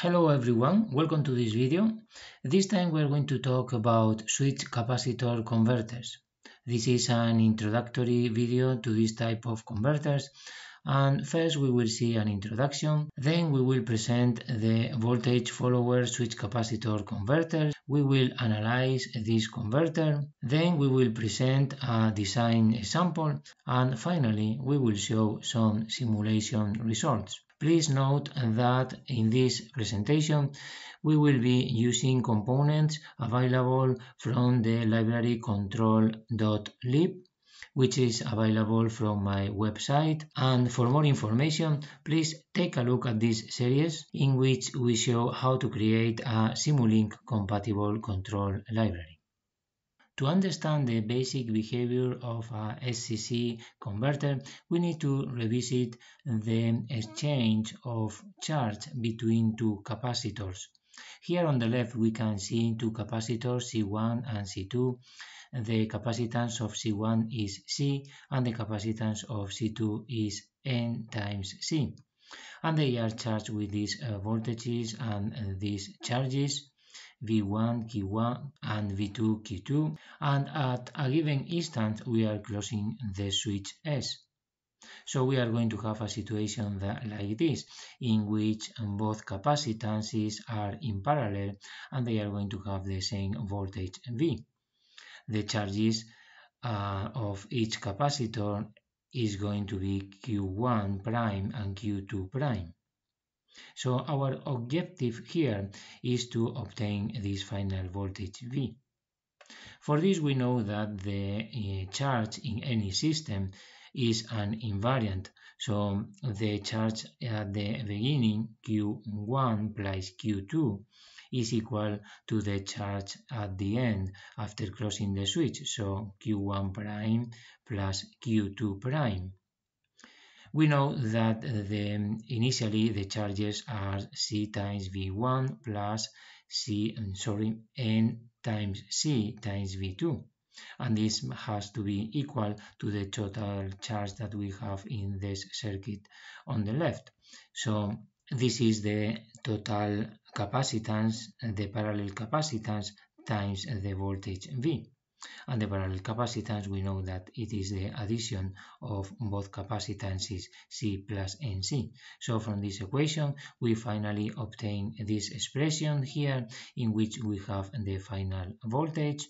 Hello everyone, welcome to this video. This time we're going to talk about switch capacitor converters. This is an introductory video to this type of converters and first we will see an introduction, then we will present the voltage follower switch capacitor converter, we will analyze this converter, then we will present a design example and finally we will show some simulation results. Please note that in this presentation we will be using components available from the library control.lib which is available from my website and for more information please take a look at this series in which we show how to create a Simulink compatible control library. To understand the basic behavior of a SCC converter, we need to revisit the exchange of charge between two capacitors. Here on the left we can see two capacitors C1 and C2. The capacitance of C1 is C and the capacitance of C2 is N times C. And they are charged with these uh, voltages and uh, these charges V1, Q1 and V2, Q2 and at a given instant we are closing the switch S. So we are going to have a situation that, like this, in which both capacitances are in parallel and they are going to have the same voltage V. The charges uh, of each capacitor is going to be Q1 prime and Q2 prime. So our objective here is to obtain this final voltage V. For this we know that the uh, charge in any system is an invariant. So the charge at the beginning Q1 plus Q2 is equal to the charge at the end after closing the switch. So Q1 prime plus Q2 prime we know that uh, the, um, initially the charges are C times V1 plus C, um, sorry, N times C times V2. And this has to be equal to the total charge that we have in this circuit on the left. So this is the total capacitance, the parallel capacitance times the voltage V. And the parallel capacitance, we know that it is the addition of both capacitances C plus NC. So from this equation, we finally obtain this expression here in which we have the final voltage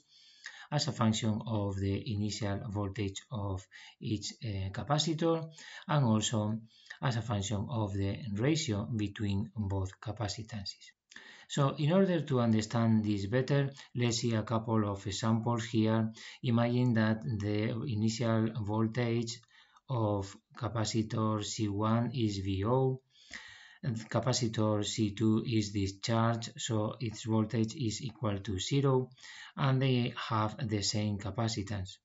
as a function of the initial voltage of each uh, capacitor and also as a function of the ratio between both capacitances. So in order to understand this better, let's see a couple of examples here. Imagine that the initial voltage of capacitor C1 is VO, and capacitor C2 is discharged, so its voltage is equal to zero, and they have the same capacitance.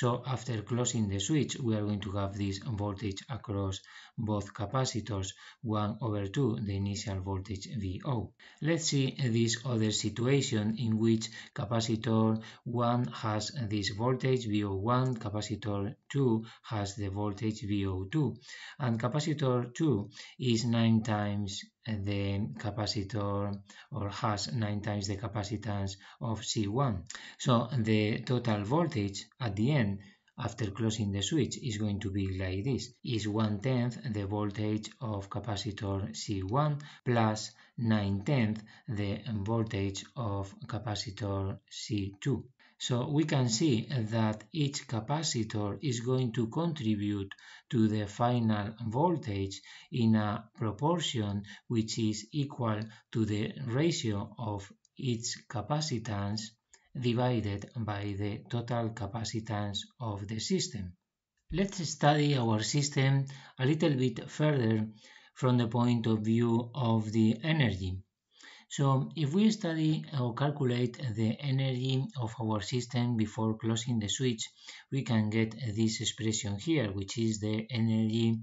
So after closing the switch, we are going to have this voltage across both capacitors 1 over 2, the initial voltage VO. Let's see this other situation in which capacitor 1 has this voltage VO1, capacitor 2 has the voltage VO2, and capacitor 2 is 9 times the capacitor or has 9 times the capacitance of C1. So the total voltage at the end after closing the switch is going to be like this is one tenth the voltage of capacitor C1 plus 9 tenth the voltage of capacitor C2. So we can see that each capacitor is going to contribute to the final voltage in a proportion which is equal to the ratio of its capacitance divided by the total capacitance of the system. Let's study our system a little bit further from the point of view of the energy. So if we study or calculate the energy of our system before closing the switch, we can get this expression here, which is the energy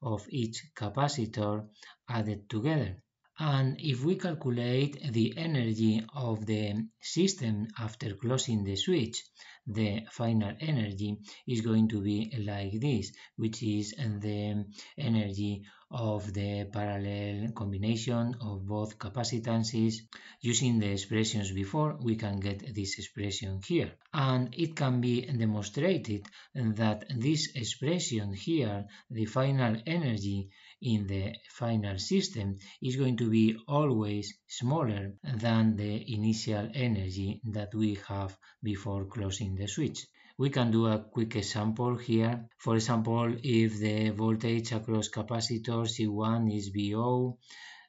of each capacitor added together. And if we calculate the energy of the system after closing the switch, the final energy is going to be like this, which is the energy of the parallel combination of both capacitances. Using the expressions before, we can get this expression here. And it can be demonstrated that this expression here, the final energy in the final system, is going to be always smaller than the initial energy that we have before closing the switch. We can do a quick example here. For example, if the voltage across capacitor C1 is VO,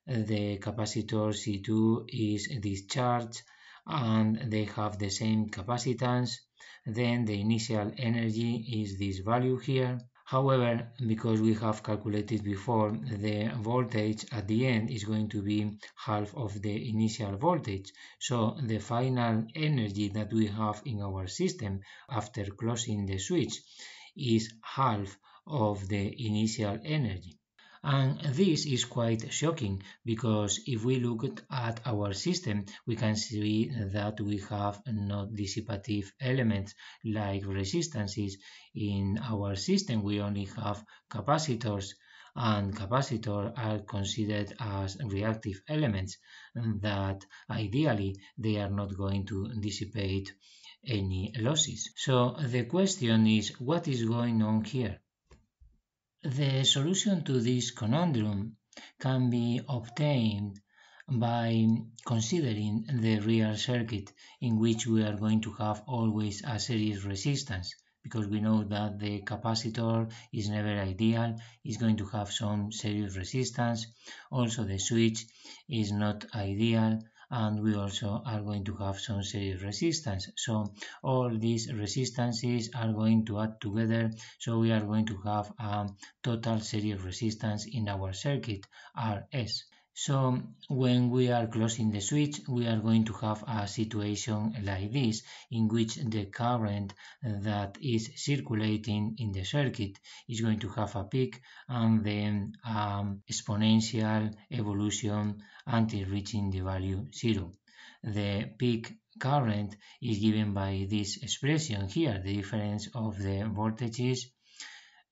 the capacitor C2 is discharged, and they have the same capacitance, then the initial energy is this value here. However, because we have calculated before, the voltage at the end is going to be half of the initial voltage. So the final energy that we have in our system after closing the switch is half of the initial energy. And this is quite shocking because if we look at our system, we can see that we have no dissipative elements like resistances. In our system, we only have capacitors and capacitors are considered as reactive elements that ideally they are not going to dissipate any losses. So the question is what is going on here? The solution to this conundrum can be obtained by considering the real circuit in which we are going to have always a series resistance because we know that the capacitor is never ideal, it's going to have some series resistance. Also the switch is not ideal and we also are going to have some series resistance. So all these resistances are going to add together. So we are going to have a total series resistance in our circuit, Rs. So when we are closing the switch, we are going to have a situation like this, in which the current that is circulating in the circuit is going to have a peak and then um, exponential evolution until reaching the value zero. The peak current is given by this expression here, the difference of the voltages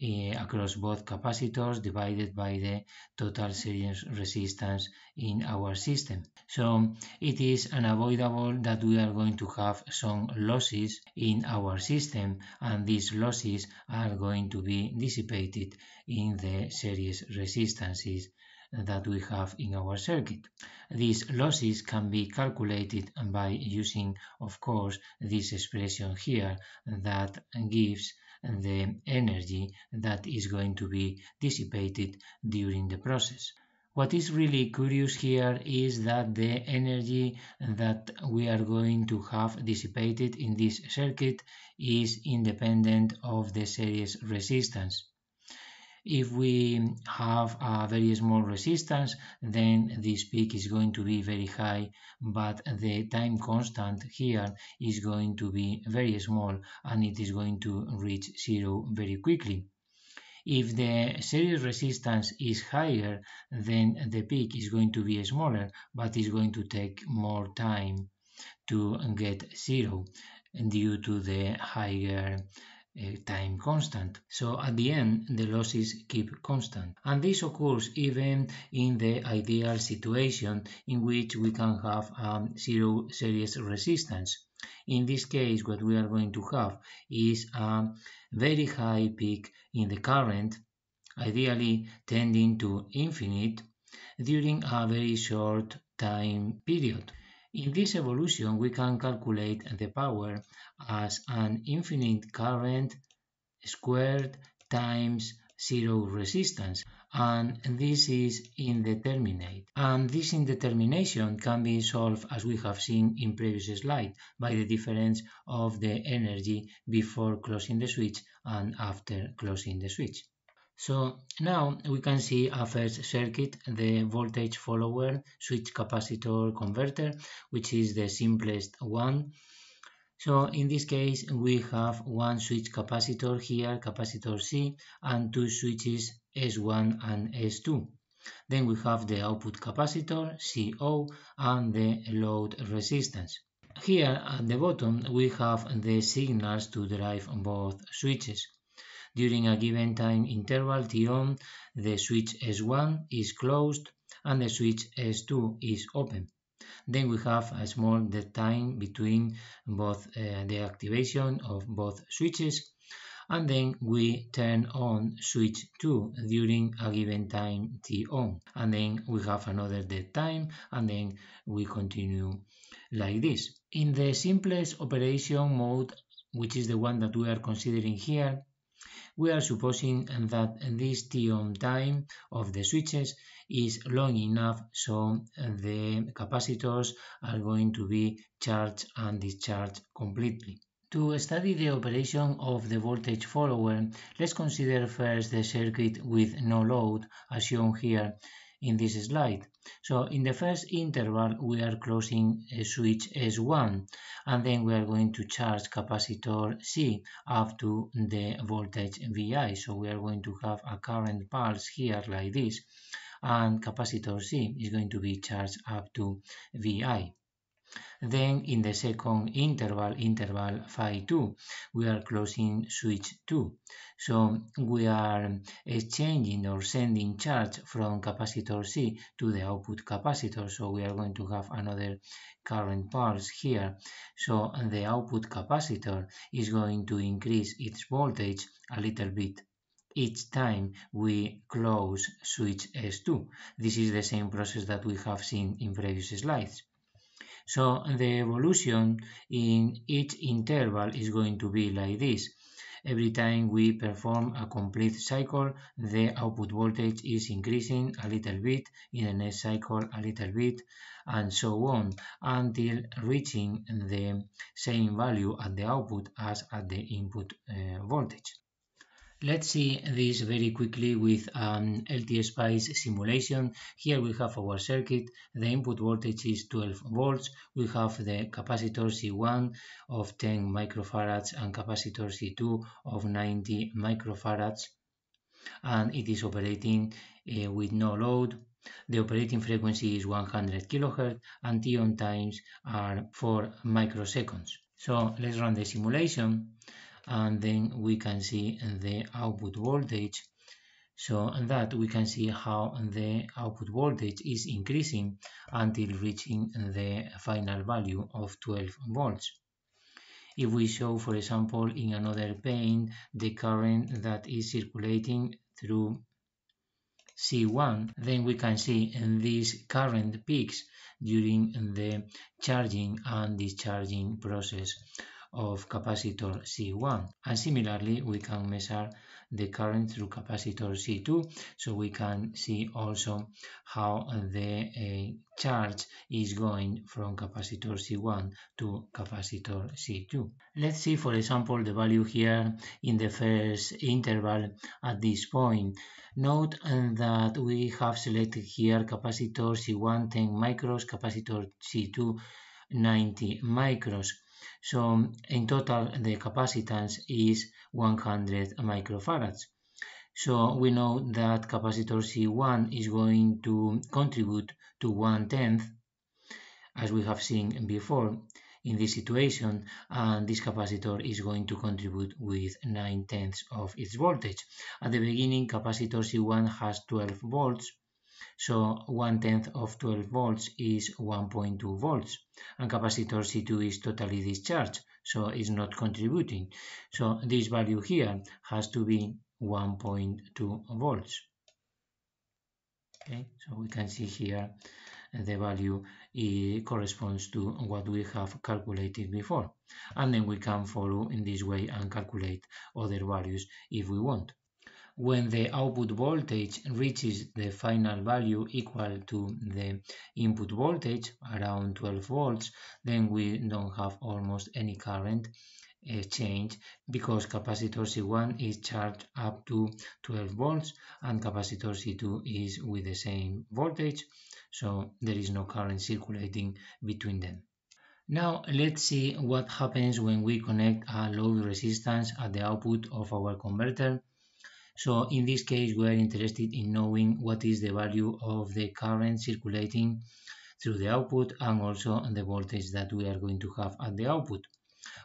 uh, across both capacitors divided by the total series resistance in our system. So it is unavoidable that we are going to have some losses in our system and these losses are going to be dissipated in the series resistances that we have in our circuit. These losses can be calculated by using, of course, this expression here that gives the energy that is going to be dissipated during the process. What is really curious here is that the energy that we are going to have dissipated in this circuit is independent of the series resistance. If we have a very small resistance, then this peak is going to be very high, but the time constant here is going to be very small and it is going to reach zero very quickly. If the series resistance is higher, then the peak is going to be smaller, but it's going to take more time to get zero due to the higher time constant. So at the end, the losses keep constant. And this occurs even in the ideal situation in which we can have um, zero series resistance. In this case, what we are going to have is a very high peak in the current, ideally tending to infinite, during a very short time period. In this evolution, we can calculate the power as an infinite current squared times zero resistance and this is indeterminate and this indetermination can be solved as we have seen in previous slide by the difference of the energy before closing the switch and after closing the switch. So now we can see a first circuit, the voltage follower switch capacitor converter, which is the simplest one. So in this case, we have one switch capacitor here, capacitor C, and two switches S1 and S2. Then we have the output capacitor, CO, and the load resistance. Here at the bottom we have the signals to drive both switches. During a given time interval T on, the switch S1 is closed and the switch S2 is open. Then we have a small dead time between both uh, the activation of both switches and then we turn on switch 2 during a given time t on and then we have another dead time and then we continue like this. In the simplest operation mode which is the one that we are considering here we are supposing that this t on time of the switches is long enough so the capacitors are going to be charged and discharged completely. To study the operation of the voltage follower, let's consider first the circuit with no load as shown here in this slide. So in the first interval we are closing uh, switch S1 and then we are going to charge capacitor C up to the voltage VI. So we are going to have a current pulse here like this and capacitor C is going to be charged up to VI. Then in the second interval, interval phi 2, we are closing switch 2. So we are exchanging or sending charge from capacitor C to the output capacitor. So we are going to have another current pulse here. So the output capacitor is going to increase its voltage a little bit each time we close switch S2. This is the same process that we have seen in previous slides. So the evolution in each interval is going to be like this. Every time we perform a complete cycle, the output voltage is increasing a little bit, in the next cycle a little bit, and so on, until reaching the same value at the output as at the input uh, voltage. Let's see this very quickly with an LTspice simulation. Here we have our circuit. The input voltage is 12 volts. We have the capacitor C1 of 10 microfarads and capacitor C2 of 90 microfarads. And it is operating uh, with no load. The operating frequency is 100 kHz and T on times are 4 microseconds. So let's run the simulation and then we can see the output voltage so that we can see how the output voltage is increasing until reaching the final value of 12 volts. If we show, for example, in another pane, the current that is circulating through C1, then we can see these current peaks during the charging and discharging process of capacitor C1 and similarly we can measure the current through capacitor C2 so we can see also how the uh, charge is going from capacitor C1 to capacitor C2. Let's see for example the value here in the first interval at this point. Note that we have selected here capacitor C1 10 micros, capacitor C2 90 micros so in total, the capacitance is 100 microfarads. So we know that capacitor C1 is going to contribute to one tenth, as we have seen before in this situation, and this capacitor is going to contribute with 9 tenths of its voltage. At the beginning, capacitor C1 has 12 volts, so one tenth of 12 volts is 1.2 volts and capacitor C2 is totally discharged, so it's not contributing. So this value here has to be 1.2 volts. Okay, so we can see here the value corresponds to what we have calculated before. And then we can follow in this way and calculate other values if we want. When the output voltage reaches the final value equal to the input voltage, around 12 volts, then we don't have almost any current uh, change because capacitor C1 is charged up to 12 volts and capacitor C2 is with the same voltage, so there is no current circulating between them. Now let's see what happens when we connect a load resistance at the output of our converter So in this case, we are interested in knowing what is the value of the current circulating through the output and also the voltage that we are going to have at the output.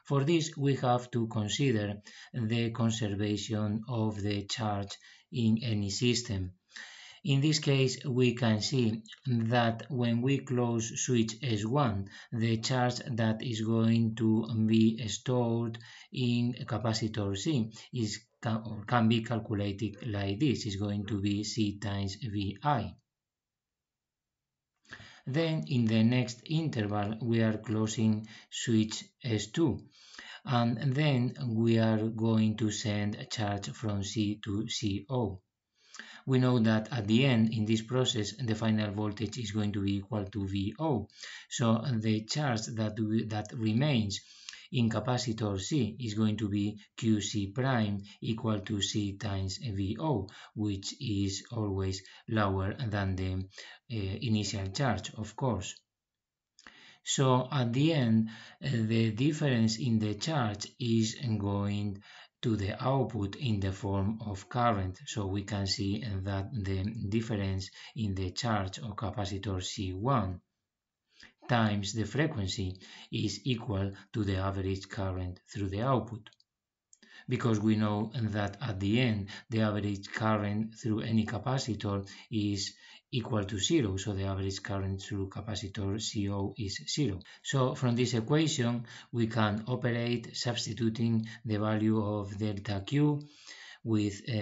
For this, we have to consider the conservation of the charge in any system. In this case, we can see that when we close switch S1, the charge that is going to be stored in capacitor C is or can be calculated like this. It's going to be C times VI. Then in the next interval, we are closing switch S2 and then we are going to send a charge from C to CO. We know that at the end in this process the final voltage is going to be equal to VO. So the charge that, that remains in capacitor C is going to be QC prime equal to C times VO, which is always lower than the uh, initial charge, of course. So at the end, uh, the difference in the charge is going to the output in the form of current. So we can see that the difference in the charge of capacitor C1 times the frequency is equal to the average current through the output. Because we know that at the end the average current through any capacitor is equal to zero, so the average current through capacitor CO is zero. So from this equation we can operate substituting the value of delta Q with uh,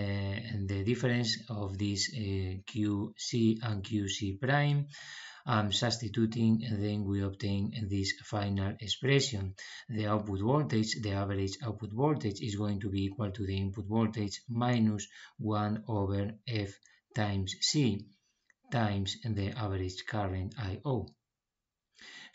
the difference of this uh, QC and QC prime um, substituting then we obtain this final expression. The output voltage, the average output voltage is going to be equal to the input voltage minus 1 over F times C times the average current IO.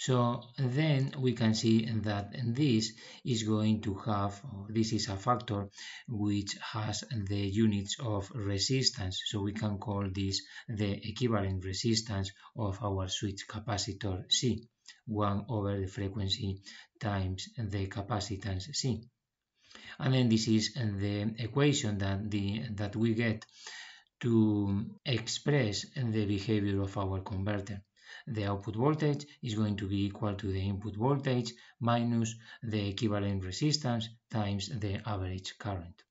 So then we can see that this is going to have, this is a factor which has the units of resistance. So we can call this the equivalent resistance of our switch capacitor C, 1 over the frequency times the capacitance C. And then this is the equation that, the, that we get to express the behavior of our converter the output voltage is going to be equal to the input voltage minus the equivalent resistance times the average current.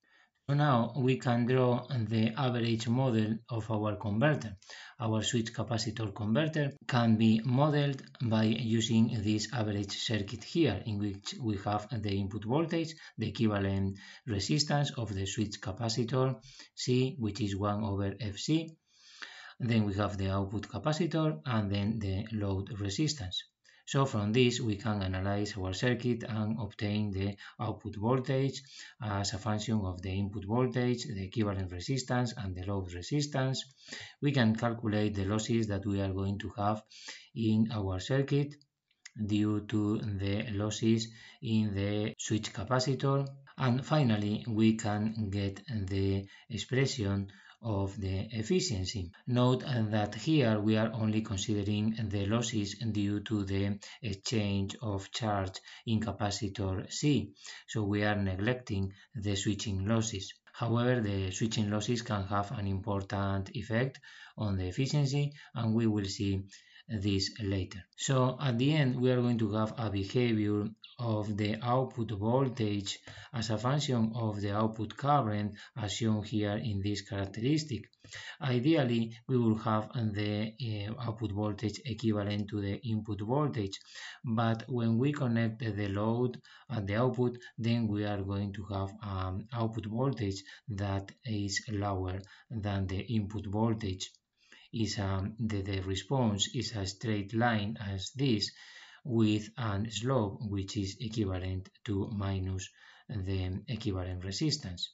So now we can draw the average model of our converter. Our switch capacitor converter can be modeled by using this average circuit here in which we have the input voltage, the equivalent resistance of the switch capacitor C which is 1 over Fc then we have the output capacitor and then the load resistance. So from this we can analyze our circuit and obtain the output voltage as a function of the input voltage, the equivalent resistance and the load resistance. We can calculate the losses that we are going to have in our circuit due to the losses in the switch capacitor. And finally, we can get the expression of the efficiency. Note uh, that here we are only considering the losses due to the uh, exchange of charge in capacitor C, so we are neglecting the switching losses. However, the switching losses can have an important effect on the efficiency and we will see this later. So at the end we are going to have a behavior of the output voltage as a function of the output current as shown here in this characteristic. Ideally we will have the uh, output voltage equivalent to the input voltage but when we connect the load at the output then we are going to have an output voltage that is lower than the input voltage is um, the, the response is a straight line as this with a slope which is equivalent to minus the equivalent resistance.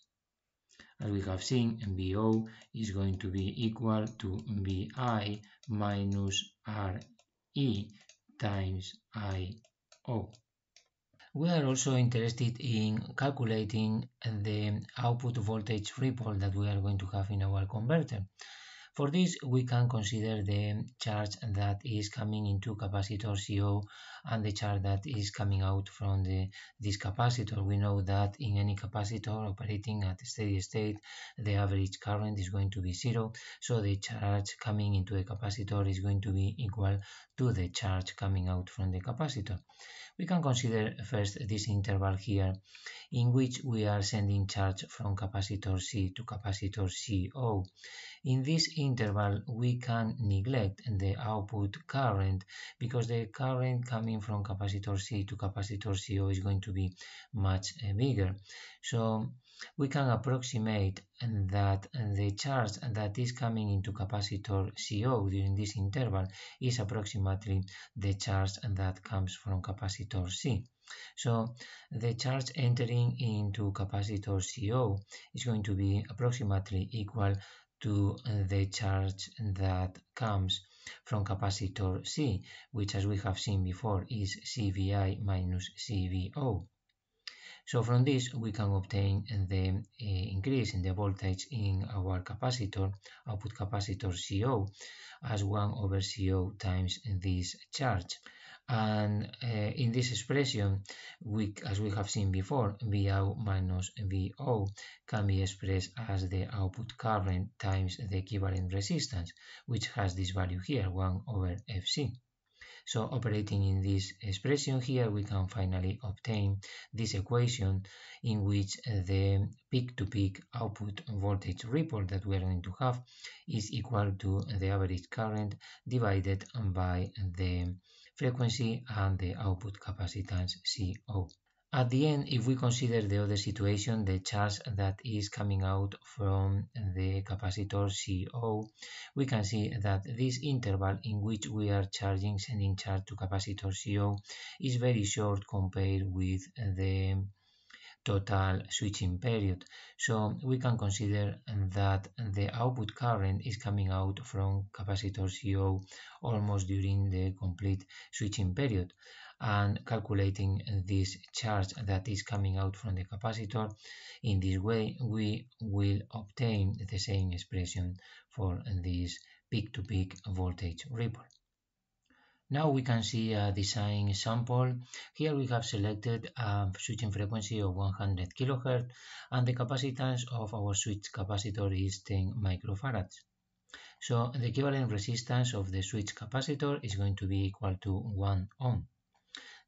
As we have seen, VO is going to be equal to VI minus RE times IO. We are also interested in calculating the output voltage ripple that we are going to have in our converter. For this, we can consider the charge that is coming into capacitor CO and the charge that is coming out from the, this capacitor. We know that in any capacitor operating at steady state, the average current is going to be zero, so the charge coming into the capacitor is going to be equal to the charge coming out from the capacitor. We can consider first this interval here in which we are sending charge from capacitor C to capacitor CO. In this interval, we can neglect the output current because the current coming from capacitor C to capacitor CO is going to be much uh, bigger. So we can approximate that the charge that is coming into capacitor CO during this interval is approximately the charge that comes from capacitor C. So the charge entering into capacitor CO is going to be approximately equal to the charge that comes from capacitor C, which as we have seen before is CVI minus CVO. So from this we can obtain the uh, increase in the voltage in our capacitor, output capacitor CO, as 1 over CO times this charge. And uh, in this expression, we, as we have seen before, VO minus VO can be expressed as the output current times the equivalent resistance, which has this value here, 1 over FC. So operating in this expression here, we can finally obtain this equation in which uh, the peak-to-peak -peak output voltage ripple that we are going to have is equal to the average current divided by the frequency and the output capacitance CO. At the end, if we consider the other situation, the charge that is coming out from the capacitor CO, we can see that this interval in which we are charging, sending charge to capacitor CO is very short compared with the total switching period. So we can consider that the output current is coming out from capacitor CO almost during the complete switching period and calculating this charge that is coming out from the capacitor. In this way, we will obtain the same expression for this peak-to-peak -peak voltage ripple. Now we can see a design sample. Here we have selected a switching frequency of 100 kHz and the capacitance of our switch capacitor is 10 microfarads. So the equivalent resistance of the switch capacitor is going to be equal to 1 ohm.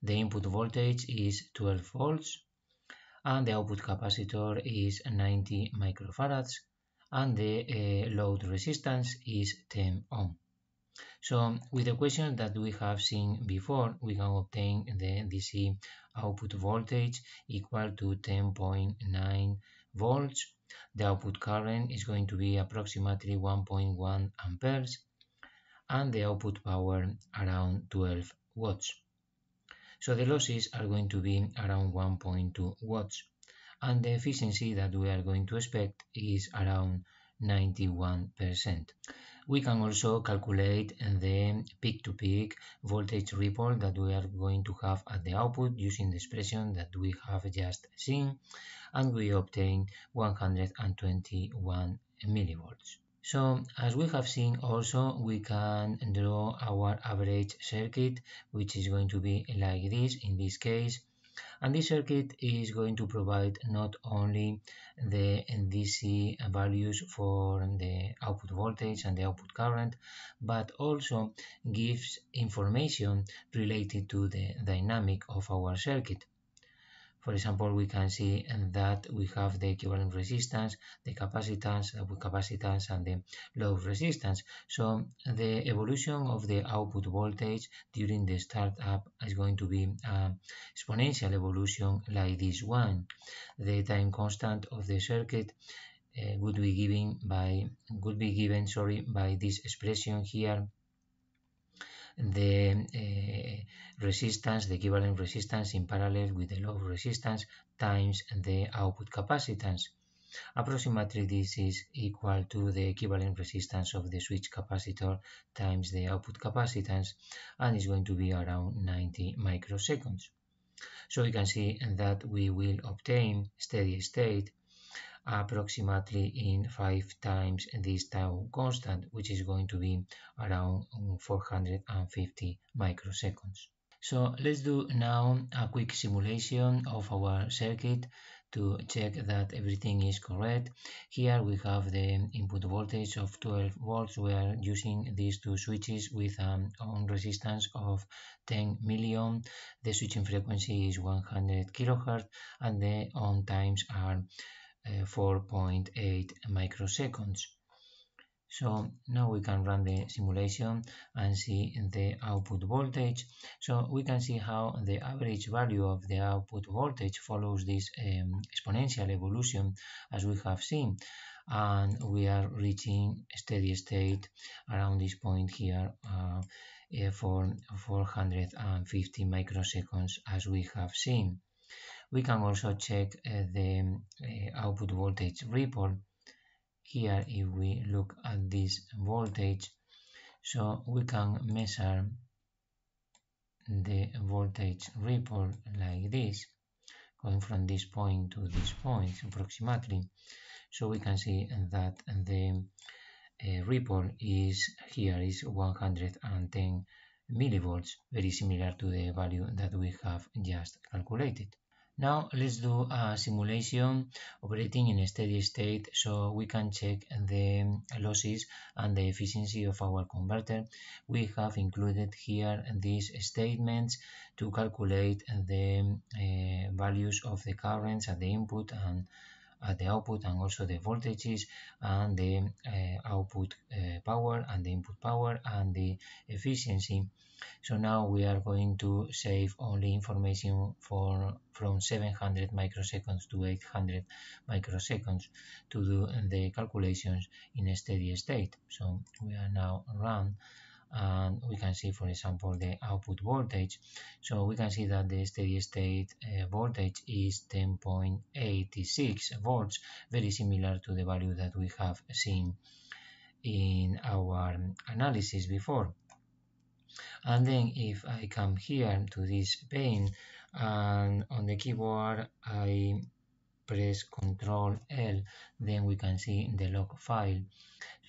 The input voltage is 12 volts and the output capacitor is 90 microfarads and the uh, load resistance is 10 ohm. So with the equation that we have seen before, we can obtain the DC output voltage equal to 10.9 volts. The output current is going to be approximately 1.1 amperes and the output power around 12 watts. So the losses are going to be around 1.2 watts and the efficiency that we are going to expect is around 91%. We can also calculate the peak-to-peak -peak voltage ripple that we are going to have at the output using the expression that we have just seen and we obtain 121 millivolts. So as we have seen also we can draw our average circuit which is going to be like this in this case and this circuit is going to provide not only the DC values for the output voltage and the output current but also gives information related to the dynamic of our circuit. For example, we can see that we have the equivalent resistance, the capacitance, the capacitance, and the load resistance. So the evolution of the output voltage during the startup is going to be an exponential evolution like this one. The time constant of the circuit uh, would be given by would be given sorry by this expression here the uh, resistance, the equivalent resistance in parallel with the load resistance times the output capacitance. Approximately this is equal to the equivalent resistance of the switch capacitor times the output capacitance and is going to be around 90 microseconds. So we can see that we will obtain steady state approximately in 5 times this tau constant, which is going to be around 450 microseconds. So let's do now a quick simulation of our circuit to check that everything is correct. Here we have the input voltage of 12 volts. We are using these two switches with an on resistance of 10 milliohm. The switching frequency is 100 kilohertz and the on times are 4.8 microseconds. So now we can run the simulation and see the output voltage. So we can see how the average value of the output voltage follows this um, exponential evolution as we have seen. And we are reaching steady state around this point here uh, eh, for 450 microseconds as we have seen. We can also check uh, the uh, output voltage ripple. Here if we look at this voltage so we can measure the voltage ripple like this going from this point to this point approximately. So we can see that the uh, ripple is here is 110 millivolts very similar to the value that we have just calculated now let's do a simulation operating in a steady state so we can check the losses and the efficiency of our converter. We have included here these statements to calculate the uh, values of the currents at the input and at the output and also the voltages and the uh, output uh, power and the input power and the efficiency so now we are going to save only information for from 700 microseconds to 800 microseconds to do the calculations in a steady state. So we are now run and we can see for example the output voltage. So we can see that the steady state uh, voltage is 10.86 volts very similar to the value that we have seen in our analysis before. And then if I come here to this pane and on the keyboard I press Ctrl L then we can see the log file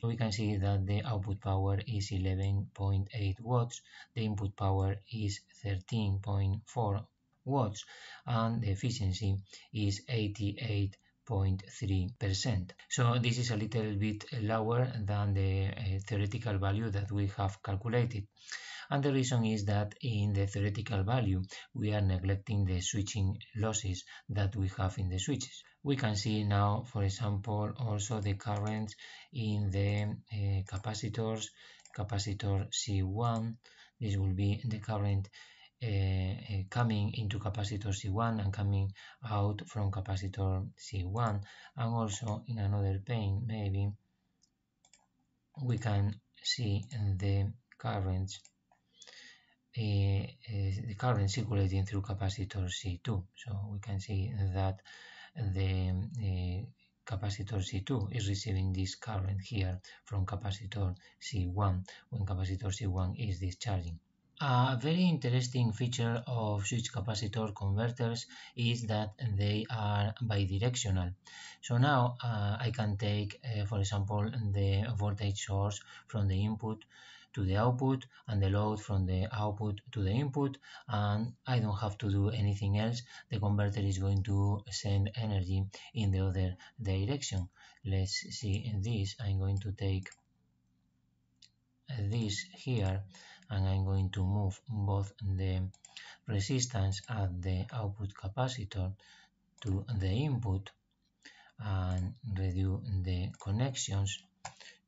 we can see that the output power is 11.8 watts the input power is 13.4 watts and the efficiency is 88 0.3%. So this is a little bit lower than the uh, theoretical value that we have calculated. And the reason is that in the theoretical value, we are neglecting the switching losses that we have in the switches. We can see now, for example, also the current in the uh, capacitors, capacitor C1, this will be the current uh, coming into capacitor C1 and coming out from capacitor C1 and also in another pane maybe we can see the currents uh, the current circulating through capacitor C2. So we can see that the uh, capacitor C2 is receiving this current here from capacitor C1 when capacitor C1 is discharging. A very interesting feature of switch capacitor converters is that they are bidirectional. So now uh, I can take, uh, for example, the voltage source from the input to the output and the load from the output to the input and I don't have to do anything else. The converter is going to send energy in the other direction. Let's see this. I'm going to take this here and I'm going to move both the resistance at the output capacitor to the input and reduce the connections.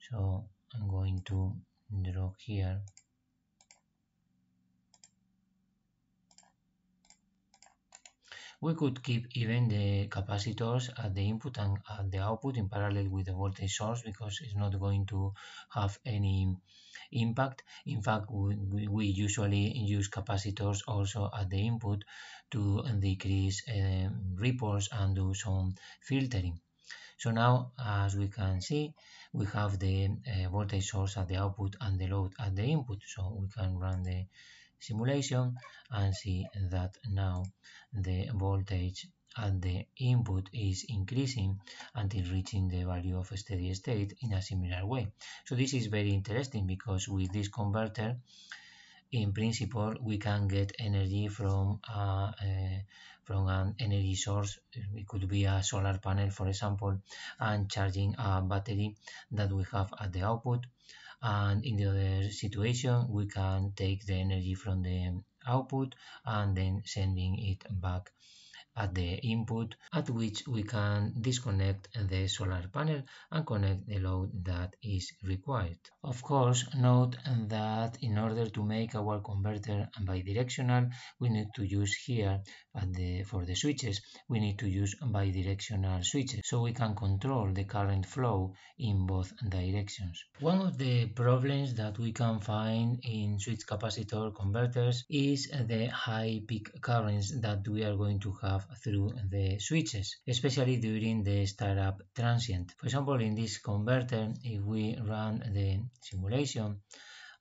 So I'm going to draw here we could keep even the capacitors at the input and at the output in parallel with the voltage source because it's not going to have any impact. In fact, we, we usually use capacitors also at the input to decrease uh, ripples and do some filtering. So now, as we can see, we have the uh, voltage source at the output and the load at the input. So we can run the simulation and see that now the voltage at the input is increasing until reaching the value of steady state in a similar way. So this is very interesting because with this converter, in principle, we can get energy from a, eh, from an energy source. It could be a solar panel, for example, and charging a battery that we have at the output. And in the other situation, we can take the energy from the output and then sending it back at the input at which we can disconnect the solar panel and connect the load that is required. Of course, note that in order to make our converter bidirectional, we need to use here the, for the switches, we need to use bidirectional switches so we can control the current flow in both directions. One of the problems that we can find in switch capacitor converters is the high peak currents that we are going to have through the switches, especially during the startup transient. For example, in this converter, if we run the simulation,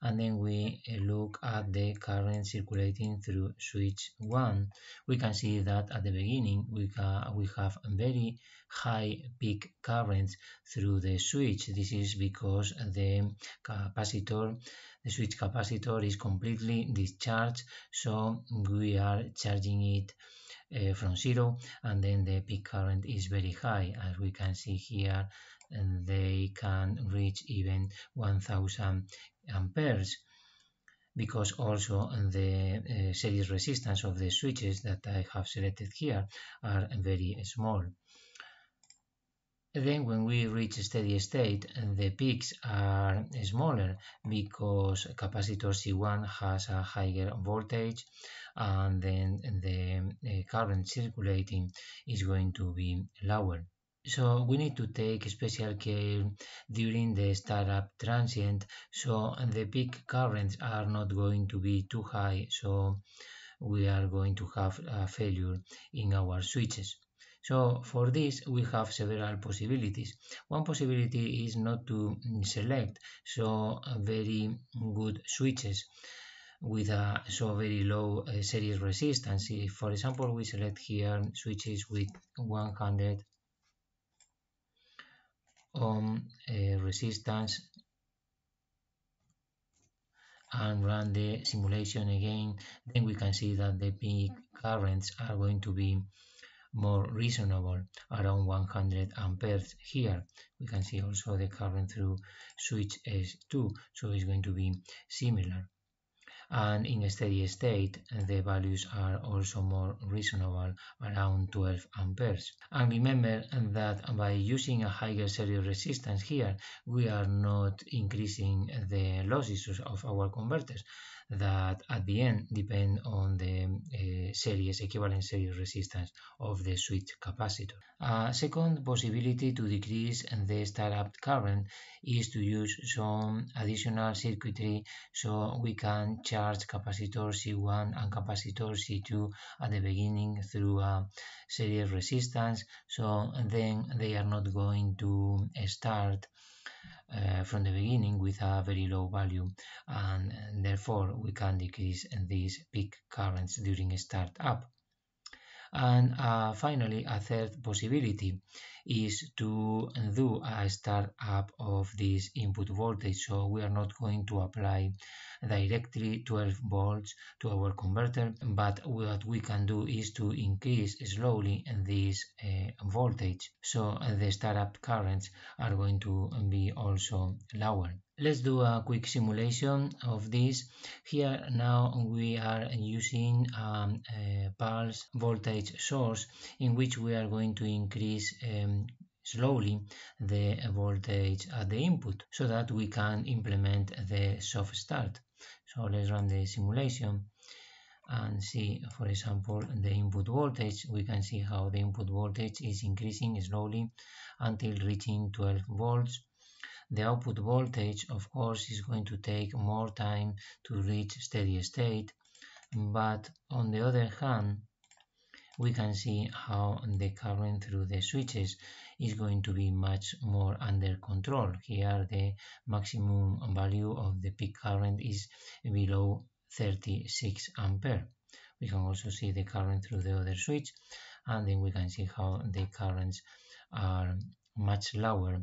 and then we look at the current circulating through switch 1, we can see that at the beginning we, we have very high peak currents through the switch. This is because the capacitor, the switch capacitor is completely discharged, so we are charging it uh, from zero and then the peak current is very high. As we can see here and they can reach even 1000 amperes because also the uh, series resistance of the switches that I have selected here are very small. Then when we reach steady state, the peaks are smaller because capacitor C1 has a higher voltage and then the current circulating is going to be lower. So we need to take special care during the startup transient so the peak currents are not going to be too high so we are going to have a failure in our switches. So for this, we have several possibilities. One possibility is not to select so very good switches with a so very low uh, series resistance. If, for example, we select here switches with 100 ohm uh, resistance and run the simulation again, then we can see that the peak currents are going to be more reasonable around 100 amperes here. We can see also the current through switch S2 so it's going to be similar and in a steady state the values are also more reasonable around 12 amperes. And remember that by using a higher series resistance here we are not increasing the losses of our converters that at the end depend on the uh, series equivalent series resistance of the switch capacitor. A second possibility to decrease the startup current is to use some additional circuitry so we can charge capacitor C1 and capacitor C2 at the beginning through a series resistance so then they are not going to start uh, from the beginning with a very low value and therefore we can decrease these peak currents during startup. And uh, finally, a third possibility is to do a startup of this input voltage. So we are not going to apply directly 12 volts to our converter, but what we can do is to increase slowly this uh, voltage. So uh, the startup currents are going to be also lower. Let's do a quick simulation of this. Here now we are using um, a pulse voltage source in which we are going to increase um, slowly the voltage at the input so that we can implement the soft start. So let's run the simulation and see, for example, the input voltage. We can see how the input voltage is increasing slowly until reaching 12 volts. The output voltage, of course, is going to take more time to reach steady state, but on the other hand, we can see how the current through the switches is going to be much more under control. Here the maximum value of the peak current is below 36 ampere. We can also see the current through the other switch and then we can see how the currents are much lower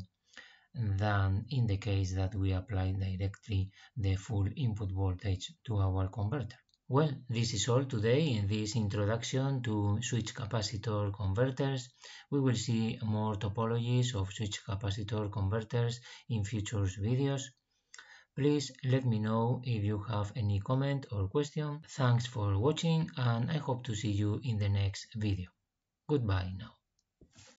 than in the case that we apply directly the full input voltage to our converter. Well, this is all today in this introduction to switch capacitor converters. We will see more topologies of switch capacitor converters in future videos. Please let me know if you have any comment or question. Thanks for watching and I hope to see you in the next video. Goodbye now.